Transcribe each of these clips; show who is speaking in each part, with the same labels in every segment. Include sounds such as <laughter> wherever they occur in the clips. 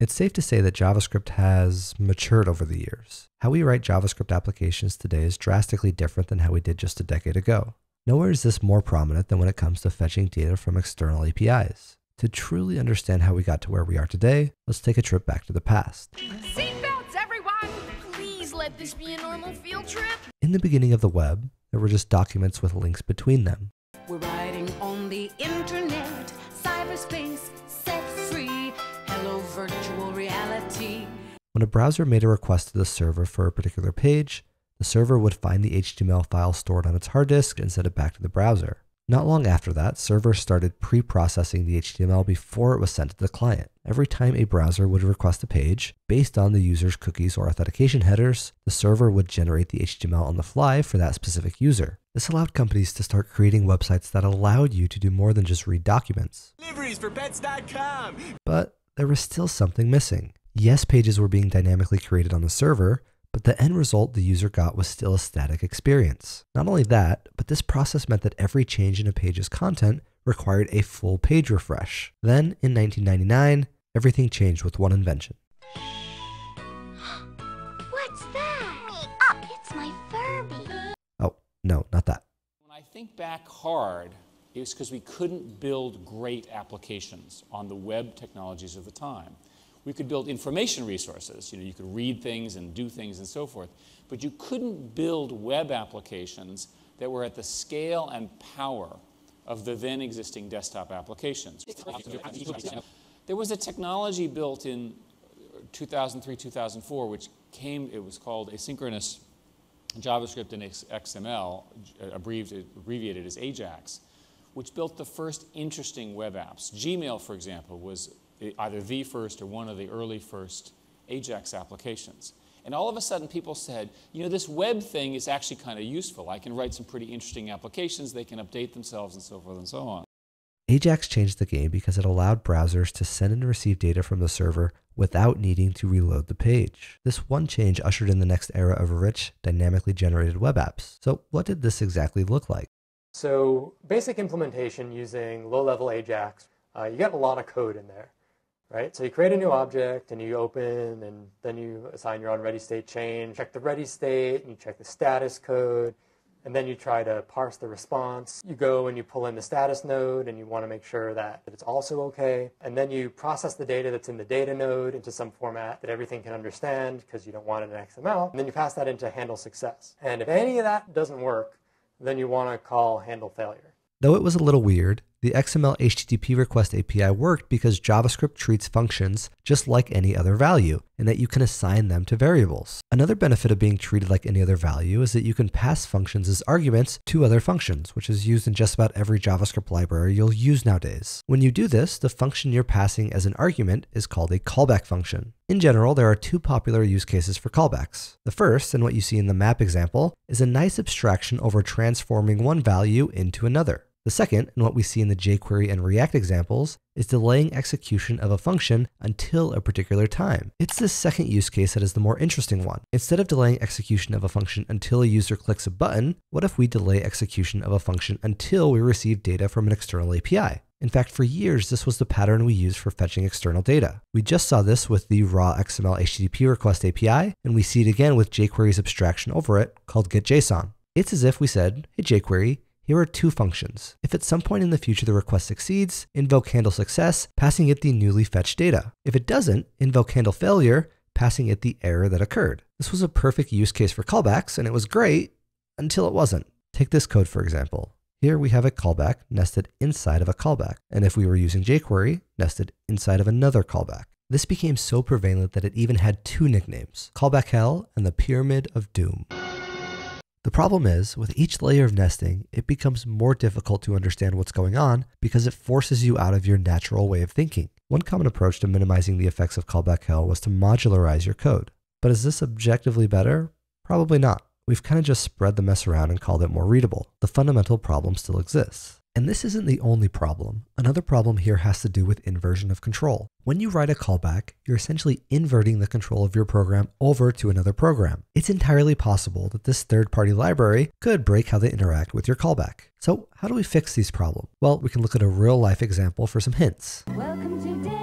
Speaker 1: It's safe to say that JavaScript has matured over the years. How we write JavaScript applications today is drastically different than how we did just a decade ago. Nowhere is this more prominent than when it comes to fetching data from external APIs. To truly understand how we got to where we are today, let's take a trip back to the past.
Speaker 2: Seatbelts, everyone! Please let this be a normal field trip.
Speaker 1: In the beginning of the web, there were just documents with links between them.
Speaker 3: We're riding on the internet, cyberspace,
Speaker 1: When a browser made a request to the server for a particular page, the server would find the HTML file stored on its hard disk and send it back to the browser. Not long after that, servers started pre-processing the HTML before it was sent to the client. Every time a browser would request a page, based on the user's cookies or authentication headers, the server would generate the HTML on the fly for that specific user. This allowed companies to start creating websites that allowed you to do more than just read documents.
Speaker 4: Deliveries for pets.com.
Speaker 1: But there was still something missing. Yes, pages were being dynamically created on the server, but the end result the user got was still a static experience. Not only that, but this process meant that every change in a page's content required a full page refresh. Then, in 1999, everything changed with one invention. <gasps>
Speaker 5: What's that? It's my Furby.
Speaker 1: Oh, no, not that.
Speaker 6: When I think back hard, it was because we couldn't build great applications on the web technologies of the time. We could build information resources, you know, you could read things and do things and so forth, but you couldn't build web applications that were at the scale and power of the then existing desktop applications. There was a technology built in 2003, 2004, which came, it was called asynchronous JavaScript and XML, uh, abbreviated, abbreviated as AJAX, which built the first interesting web apps. Gmail, for example, was either the first or one of the early first AJAX applications. And all of a sudden, people said, you know, this web thing is actually kind of useful. I can write some pretty interesting applications, they can update themselves, and so forth and so on.
Speaker 1: Ajax changed the game because it allowed browsers to send and receive data from the server without needing to reload the page. This one change ushered in the next era of rich, dynamically generated web apps. So, what did this exactly look like?
Speaker 7: So, basic implementation using low level Ajax, uh, you get a lot of code in there right? So you create a new object and you open and then you assign your own ready state chain, check the ready state, and you check the status code, and then you try to parse the response. You go and you pull in the status node and you want to make sure that, that it's also okay. And then you process the data that's in the data node into some format that everything can understand because you don't want it in XML. And then you pass that into handle success. And if any of that doesn't work, then you want to call handle failure.
Speaker 1: Though it was a little weird, the XML HTTP request API worked because JavaScript treats functions just like any other value, and that you can assign them to variables. Another benefit of being treated like any other value is that you can pass functions as arguments to other functions, which is used in just about every JavaScript library you'll use nowadays. When you do this, the function you're passing as an argument is called a callback function. In general, there are two popular use cases for callbacks. The first, and what you see in the map example, is a nice abstraction over transforming one value into another. The second, and what we see in the jQuery and React examples, is delaying execution of a function until a particular time. It's this second use case that is the more interesting one. Instead of delaying execution of a function until a user clicks a button, what if we delay execution of a function until we receive data from an external API? In fact, for years, this was the pattern we used for fetching external data. We just saw this with the raw XML HTTP request API, and we see it again with jQuery's abstraction over it called getJSON. It's as if we said, hey jQuery, here are two functions. If at some point in the future the request succeeds, invoke handle success, passing it the newly fetched data. If it doesn't, invoke handle failure, passing it the error that occurred. This was a perfect use case for callbacks, and it was great until it wasn't. Take this code for example. Here we have a callback nested inside of a callback, and if we were using jQuery, nested inside of another callback. This became so prevalent that it even had two nicknames, Callback Hell and the Pyramid of Doom. The problem is, with each layer of nesting, it becomes more difficult to understand what's going on because it forces you out of your natural way of thinking. One common approach to minimizing the effects of callback hell was to modularize your code. But is this objectively better? Probably not. We've kind of just spread the mess around and called it more readable. The fundamental problem still exists. And this isn't the only problem. Another problem here has to do with inversion of control. When you write a callback, you're essentially inverting the control of your program over to another program. It's entirely possible that this third party library could break how they interact with your callback. So, how do we fix these problems? Well, we can look at a real life example for some hints.
Speaker 5: Welcome to.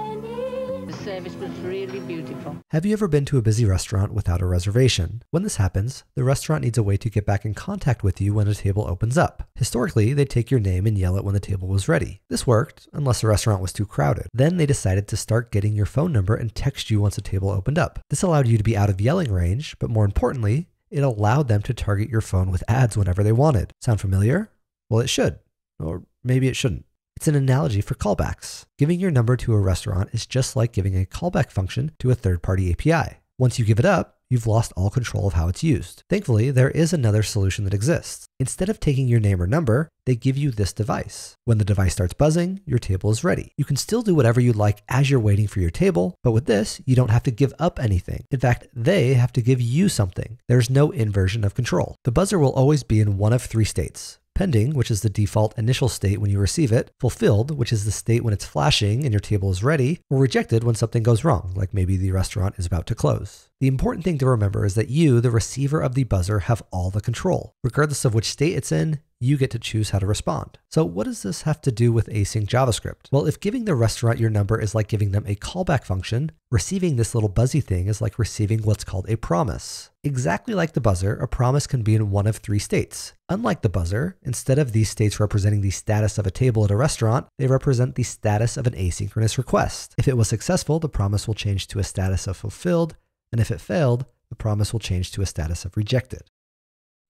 Speaker 8: The service was really beautiful.
Speaker 1: Have you ever been to a busy restaurant without a reservation? When this happens, the restaurant needs a way to get back in contact with you when a table opens up. Historically, they'd take your name and yell it when the table was ready. This worked, unless the restaurant was too crowded. Then they decided to start getting your phone number and text you once a table opened up. This allowed you to be out of yelling range, but more importantly, it allowed them to target your phone with ads whenever they wanted. Sound familiar? Well, it should. Or maybe it shouldn't. It's an analogy for callbacks. Giving your number to a restaurant is just like giving a callback function to a third party API. Once you give it up, you've lost all control of how it's used. Thankfully, there is another solution that exists. Instead of taking your name or number, they give you this device. When the device starts buzzing, your table is ready. You can still do whatever you'd like as you're waiting for your table, but with this, you don't have to give up anything. In fact, they have to give you something. There's no inversion of control. The buzzer will always be in one of three states pending, which is the default initial state when you receive it, fulfilled, which is the state when it's flashing and your table is ready, or rejected when something goes wrong, like maybe the restaurant is about to close. The important thing to remember is that you, the receiver of the buzzer, have all the control. Regardless of which state it's in, you get to choose how to respond. So, what does this have to do with async JavaScript? Well, if giving the restaurant your number is like giving them a callback function, receiving this little buzzy thing is like receiving what's called a promise. Exactly like the buzzer, a promise can be in one of three states. Unlike the buzzer, instead of these states representing the status of a table at a restaurant, they represent the status of an asynchronous request. If it was successful, the promise will change to a status of fulfilled, and if it failed, the promise will change to a status of rejected.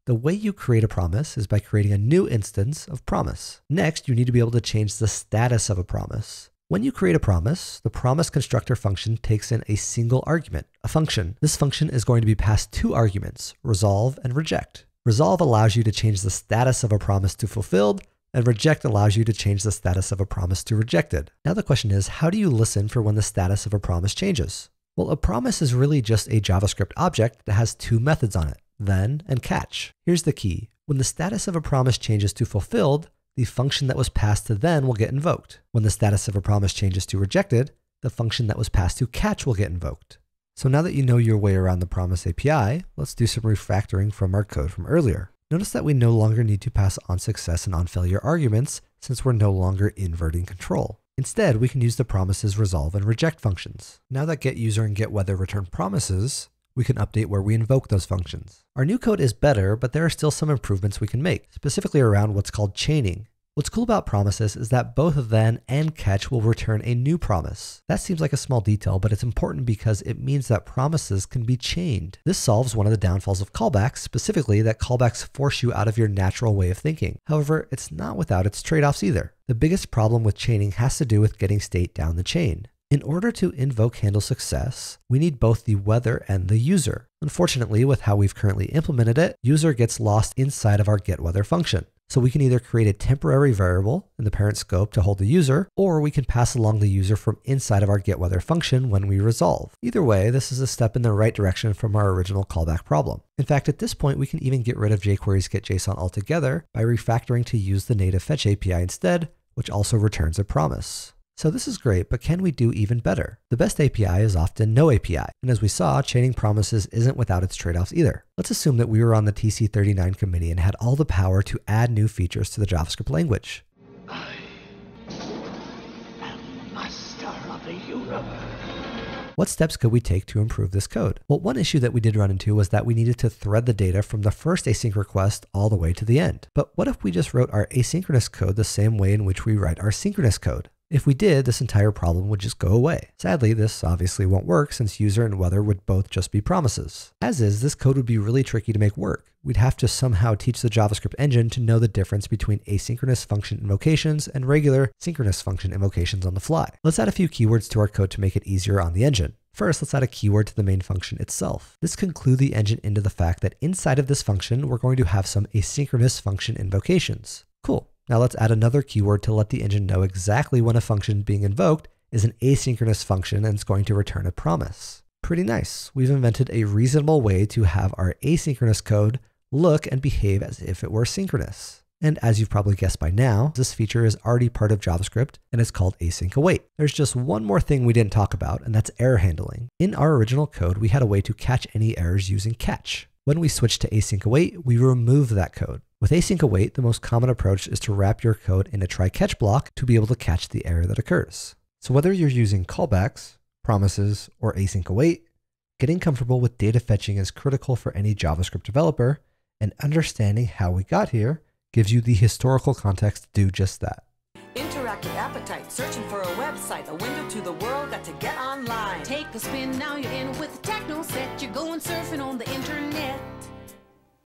Speaker 1: The way you create a promise is by creating a new instance of promise. Next, you need to be able to change the status of a promise. When you create a promise, the promise constructor function takes in a single argument, a function. This function is going to be passed two arguments, resolve and reject. Resolve allows you to change the status of a promise to fulfilled, and reject allows you to change the status of a promise to rejected. Now the question is, how do you listen for when the status of a promise changes? Well, a promise is really just a JavaScript object that has two methods on it then, and catch. Here's the key. When the status of a promise changes to fulfilled, the function that was passed to then will get invoked. When the status of a promise changes to rejected, the function that was passed to catch will get invoked. So now that you know your way around the promise API, let's do some refactoring from our code from earlier. Notice that we no longer need to pass on success and on failure arguments since we're no longer inverting control. Instead, we can use the promises resolve and reject functions. Now that getUser and getWeather return promises, we can update where we invoke those functions. Our new code is better, but there are still some improvements we can make, specifically around what's called chaining. What's cool about promises is that both then and catch will return a new promise. That seems like a small detail, but it's important because it means that promises can be chained. This solves one of the downfalls of callbacks, specifically that callbacks force you out of your natural way of thinking. However, it's not without its trade-offs either. The biggest problem with chaining has to do with getting state down the chain. In order to invoke handle success, we need both the weather and the user. Unfortunately, with how we've currently implemented it, user gets lost inside of our getWeather function. So we can either create a temporary variable in the parent scope to hold the user, or we can pass along the user from inside of our getWeather function when we resolve. Either way, this is a step in the right direction from our original callback problem. In fact, at this point, we can even get rid of jQuery's getJSON altogether by refactoring to use the native fetch API instead, which also returns a promise. So this is great, but can we do even better? The best API is often no API. And as we saw, chaining promises isn't without its trade-offs either. Let's assume that we were on the TC39 committee and had all the power to add new features to the JavaScript language. I am master of the universe. What steps could we take to improve this code? Well, one issue that we did run into was that we needed to thread the data from the first async request all the way to the end. But what if we just wrote our asynchronous code the same way in which we write our synchronous code? If we did, this entire problem would just go away. Sadly, this obviously won't work since user and weather would both just be promises. As is, this code would be really tricky to make work. We'd have to somehow teach the JavaScript engine to know the difference between asynchronous function invocations and regular synchronous function invocations on the fly. Let's add a few keywords to our code to make it easier on the engine. First, let's add a keyword to the main function itself. This can clue the engine into the fact that inside of this function, we're going to have some asynchronous function invocations. Now let's add another keyword to let the engine know exactly when a function being invoked is an asynchronous function and it's going to return a promise. Pretty nice. We've invented a reasonable way to have our asynchronous code look and behave as if it were synchronous. And as you've probably guessed by now, this feature is already part of JavaScript and it's called async await. There's just one more thing we didn't talk about, and that's error handling. In our original code, we had a way to catch any errors using catch. When we switched to async await, we removed that code. With async await, the most common approach is to wrap your code in a try catch block to be able to catch the error that occurs. So whether you're using callbacks, promises, or async await, getting comfortable with data fetching is critical for any JavaScript developer, and understanding how we got here gives you the historical context to do just that.
Speaker 9: Interactive appetite, searching for a website, a window to the world, got to get online.
Speaker 3: Take a spin, now you're in with the techno set. You're going surfing on the internet.